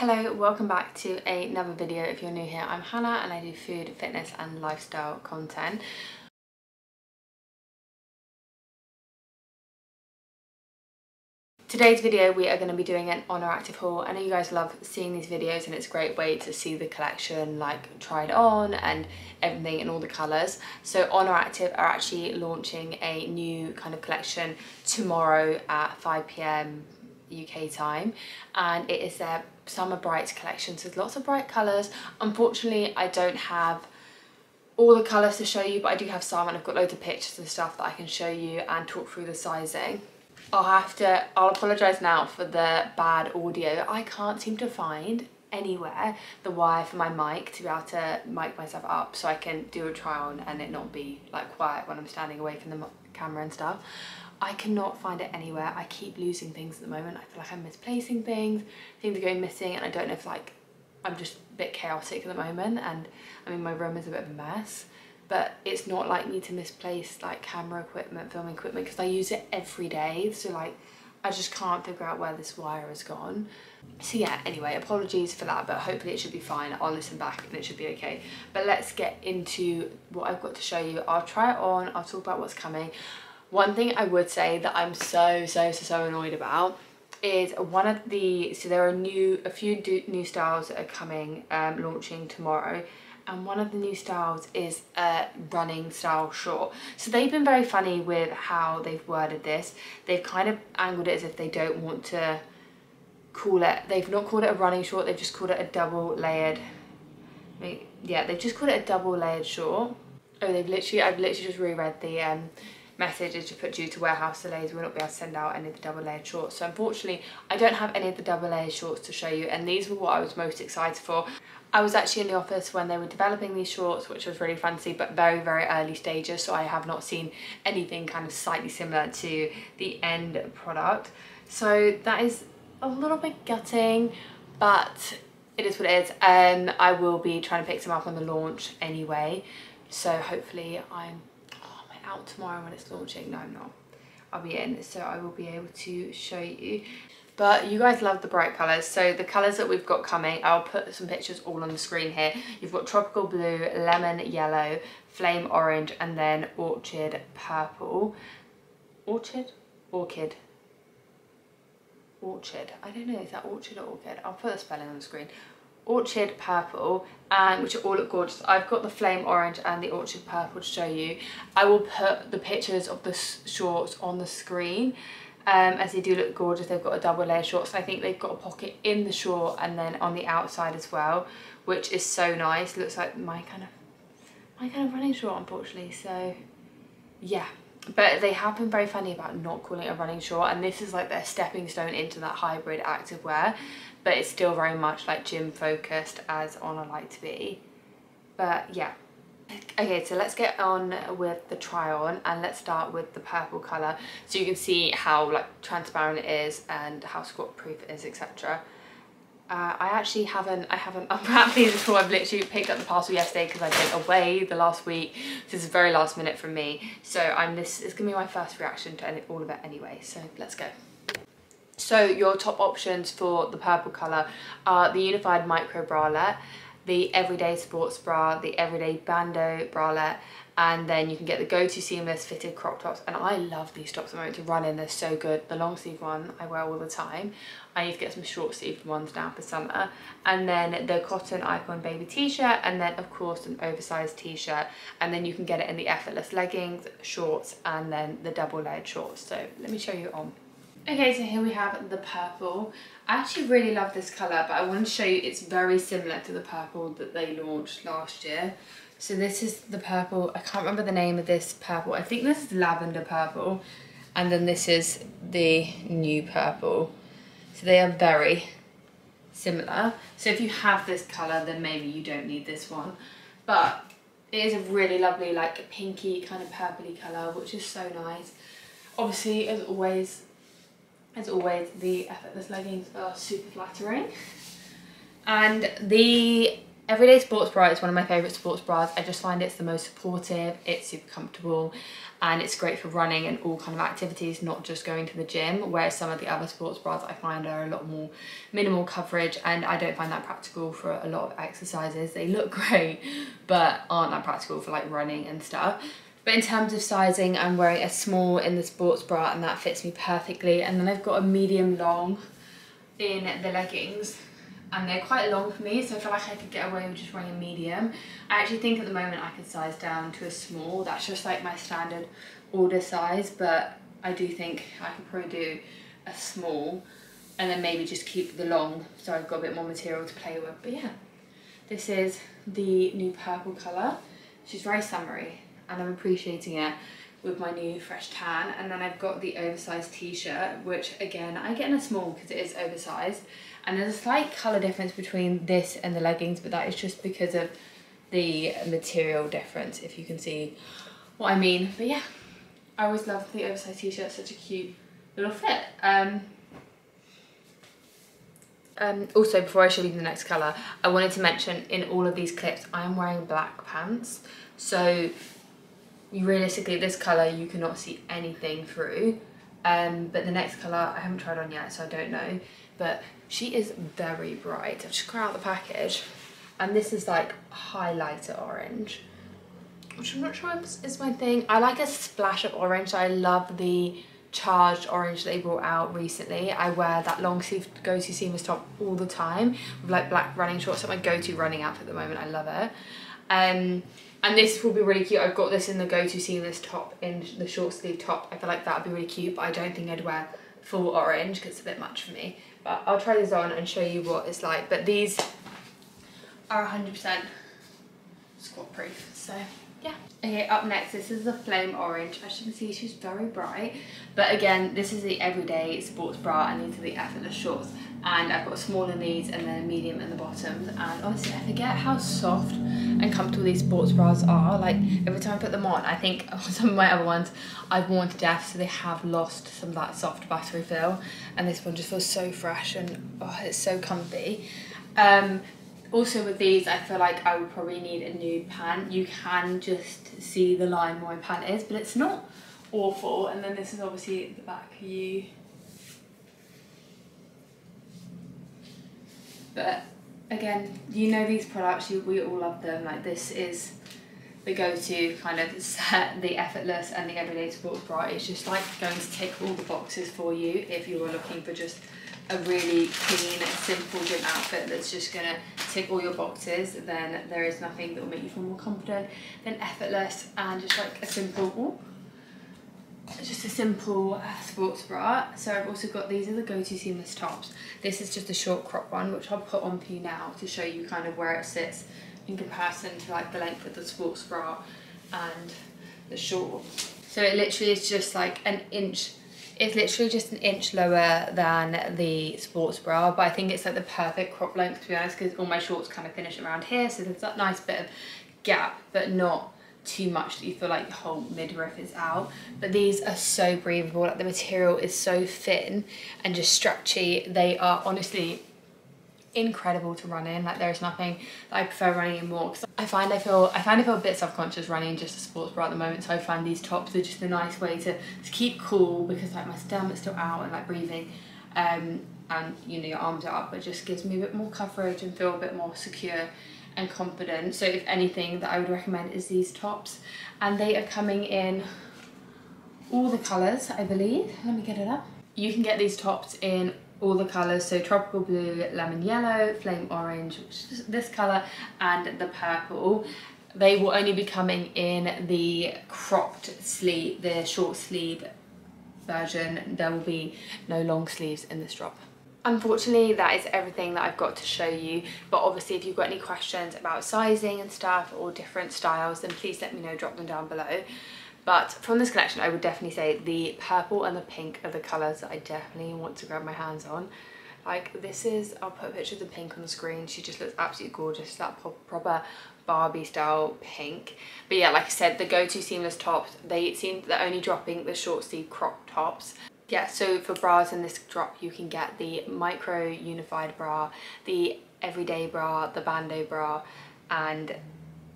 Hello, welcome back to another video. If you're new here, I'm Hannah and I do food, fitness and lifestyle content. Today's video we are going to be doing an Oner Active haul. I know you guys love seeing these videos and it's a great way to see the collection like tried on and everything in all the colours. So Oner Active are actually launching a new kind of collection tomorrow at 5pm UK time and it is their Summer Brights collection. So there's lots of bright colours. Unfortunately, I don't have all the colours to show you, but I do have some and I've got loads of pictures and stuff that I can show you and talk through the sizing. I'll have to, I'll apologise now for the bad audio. I can't seem to find anywhere the wire for my mic to be able to mic myself up so I can do a try on and it not be like quiet when I'm standing away from the camera and stuff. I cannot find it anywhere. I keep losing things at the moment. I feel like I'm misplacing things, things are going missing and I don't know if like I'm just a bit chaotic at the moment and I mean my room is a bit of a mess but it's not like me to misplace like camera equipment, film equipment because I use it every day so like I just can't figure out where this wire has gone. So yeah, anyway, apologies for that, but hopefully it should be fine. I'll listen back and it should be okay. But let's get into what I've got to show you. I'll try it on, I'll talk about what's coming. One thing I would say that I'm so, so, so, so annoyed about is one of the, so there are new, a few new styles that are coming, um, launching tomorrow and one of the new styles is a running style short. So they've been very funny with how they've worded this. They've kind of angled it as if they don't want to call it, they've not called it a running short, they've just called it a double layered, yeah, they've just called it a double layered short. Oh, they've literally, I've literally just reread the um, message is to put due to warehouse delays we will not be able to send out any of the double layered shorts. So unfortunately I don't have any of the double layered shorts to show you and these were what I was most excited for. I was actually in the office when they were developing these shorts which was really fancy but very very early stages so I have not seen anything kind of slightly similar to the end product. So that is a little bit gutting but it is what it is and um, I will be trying to pick some up on the launch anyway. So hopefully I'm out tomorrow when it's launching. No, I'm not. I'll be in, so I will be able to show you. But you guys love the bright colours. So the colours that we've got coming, I'll put some pictures all on the screen here. You've got tropical blue, lemon yellow, flame orange, and then orchid purple. Orchid? Orchid. Orchid. I don't know, is that orchid or orchid? I'll put the spelling on the screen. Orchid Purple and which all look gorgeous. I've got the Flame Orange and the Orchid Purple to show you. I will put the pictures of the shorts on the screen um, as they do look gorgeous. They've got a double layer shorts. I think they've got a pocket in the short and then on the outside as well, which is so nice. Looks like my kind of my kind of running short, unfortunately. So yeah, but they have been very funny about not calling it a running short and this is like their stepping stone into that hybrid activewear but it's still very much like gym focused as Oner like to be. But yeah. Okay, so let's get on with the try on and let's start with the purple colour so you can see how like transparent it is and how squat proof it is etc. Uh, I actually haven't I haven't unwrapped these at all. I've literally picked up the parcel yesterday because I've been away the last week. This is very last minute from me. So I'm this is gonna be my first reaction to all of it anyway. So let's go. So your top options for the purple colour are the Unified Micro Bralette, the Everyday Sports Bra, the Everyday Bandeau Bralette, and then you can get the go-to seamless fitted crop tops. And I love these tops. At the moment to run in. They're so good. The long sleeve one I wear all the time. I need to get some short sleeve ones now for summer. And then the cotton icon baby t-shirt and then of course an oversized t-shirt. And then you can get it in the effortless leggings shorts and then the double layered shorts. So let me show you on Okay, so here we have the purple. I actually really love this colour, but I want to show you it's very similar to the purple that they launched last year. So this is the purple, I can't remember the name of this purple. I think this is lavender purple. And then this is the new purple. So they are very similar. So if you have this colour, then maybe you don't need this one. But it is a really lovely, like pinky kind of purpley colour, which is so nice. Obviously, as always, as always, the effortless leggings are super flattering. And the Everyday Sports Bra is one of my favourite sports bras. I just find it's the most supportive, it's super comfortable, and it's great for running and all kind of activities, not just going to the gym, whereas some of the other sports bras I find are a lot more minimal coverage and I don't find that practical for a lot of exercises. They look great, but aren't that practical for like running and stuff. But in terms of sizing, I'm wearing a small in the sports bra and that fits me perfectly. And then I've got a medium long in the leggings and they're quite long for me so I feel like I could get away with just wearing a medium. I actually think at the moment I could size down to a small, that's just like my standard order size but I do think I could probably do a small and then maybe just keep the long so I've got a bit more material to play with. But yeah, this is the new purple colour. She's very summery and I'm appreciating it with my new fresh tan. And then I've got the oversized t-shirt which again I get in a small because it is oversized. And there's a slight colour difference between this and the leggings but that is just because of the material difference if you can see what I mean. But yeah I always love the oversized t-shirt such a cute little fit. Um, um, also before I show you the next colour I wanted to mention in all of these clips I'm wearing black pants. So realistically this colour you cannot see anything through um, but the next colour I haven't tried on yet so I don't know but she is very bright. I've just got out the package and this is like highlighter orange which I'm not sure is my thing. I like a splash of orange. I love the charged orange they brought out recently. I wear that long sleeve go-to seamless top all the time with like black running shorts. It's my go-to running outfit at the moment. I love it. Um, and this will be really cute. I've got this in the go-to seamless top in the short sleeve top. I feel like that would be really cute, but I don't think I'd wear full orange because it's a bit much for me. But I'll try these on and show you what it's like. But these are 100% squat proof. So yeah. Okay, up next, this is the Flame Orange. As you can see, she's very bright. But again, this is the everyday sports bra and these are the effortless shorts. And I've got a small in these and then a medium in the bottoms. And honestly, I forget how soft and comfortable these sports bras are. Like every time I put them on, I think some of my other ones I've worn to death, so they have lost some of that soft buttery feel. And this one just feels so fresh and oh, it's so comfy. Um, also with these, I feel like I would probably need a nude pant. You can just see the line where my pant is, but it's not awful. And then this is obviously the back view. But again, you know these products, you, we all love them. Like this is the go-to kind of set, the effortless and the everyday sports bra. It's just like going to tick all the boxes for you if you were looking for just a really clean, simple gym outfit that's just gonna tick all your boxes, then there is nothing that will make you feel more confident than effortless and just like a simple, just a simple uh, sports bra. So I've also got, these are the go-to seamless tops. This is just a short crop one, which I'll put on for you now to show you kind of where it sits in comparison to like the length of the sports bra and the short. So it literally is just like an inch it's literally just an inch lower than the sports bra, but I think it's like the perfect crop length to be honest, because all my shorts kind of finish around here, so there's that nice bit of gap, but not too much that you feel like your whole midriff is out. But these are so breathable, like the material is so thin and just stretchy. They are honestly incredible to run in. Like there's nothing that I prefer running in more because I find I feel I find I feel a bit self-conscious running just a sports bra at the moment. So I find these tops are just a nice way to, to keep cool because like my stomach's still out and like breathing. Um, and you know your arms are up, but just gives me a bit more coverage and feel a bit more secure and confident. So if anything that I would recommend is these tops and they are coming in all the colours I believe. Let me get it up. You can get these tops in all the colours so tropical blue lemon yellow flame orange this colour and the purple they will only be coming in the cropped sleeve the short sleeve version there will be no long sleeves in this drop Unfortunately, that is everything that I've got to show you. But obviously, if you've got any questions about sizing and stuff or different styles, then please let me know, drop them down below. But from this collection, I would definitely say the purple and the pink are the colours that I definitely want to grab my hands on. Like this is, I'll put a picture of the pink on the screen. She just looks absolutely gorgeous. That proper Barbie style pink. But yeah, like I said, the go-to seamless tops, they seem they're only dropping the short sleeve crop tops. Yeah, so for bras in this drop, you can get the micro unified bra, the everyday bra, the bandeau bra, and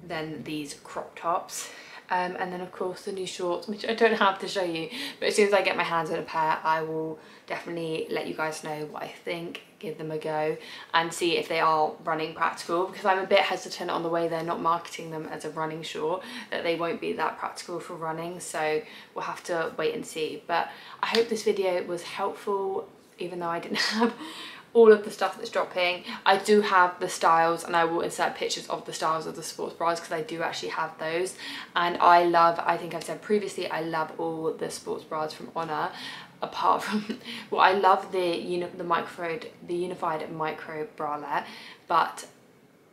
then these crop tops. Um, and then of course the new shorts, which I don't have to show you, but as soon as I get my hands on a pair, I will definitely let you guys know what I think, give them a go and see if they are running practical because I'm a bit hesitant on the way they're not marketing them as a running short, that they won't be that practical for running. So we'll have to wait and see. But I hope this video was helpful, even though I didn't have all of the stuff that's dropping. I do have the styles and I will insert pictures of the styles of the sports bras because I do actually have those. And I love, I think I've said previously, I love all the sports bras from Oner apart from, well I love the, uni the micro, the unified micro bralette, but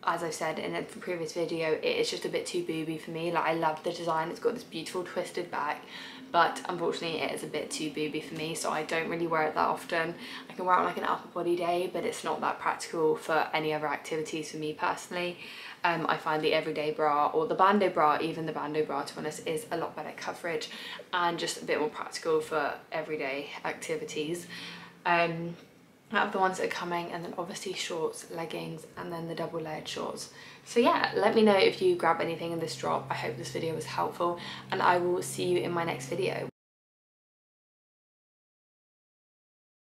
as I said in a previous video, it is just a bit too booby for me. Like I love the design, it's got this beautiful twisted back, but unfortunately it is a bit too booby for me, so I don't really wear it that often. I can wear it on like an upper body day, but it's not that practical for any other activities for me personally. Um, I find the everyday bra or the bandeau bra, even the bandeau bra to be honest, is a lot better coverage and just a bit more practical for everyday activities. Um, out of the ones that are coming and then obviously shorts, leggings and then the double layered shorts. So yeah, let me know if you grab anything in this drop. I hope this video was helpful and I will see you in my next video.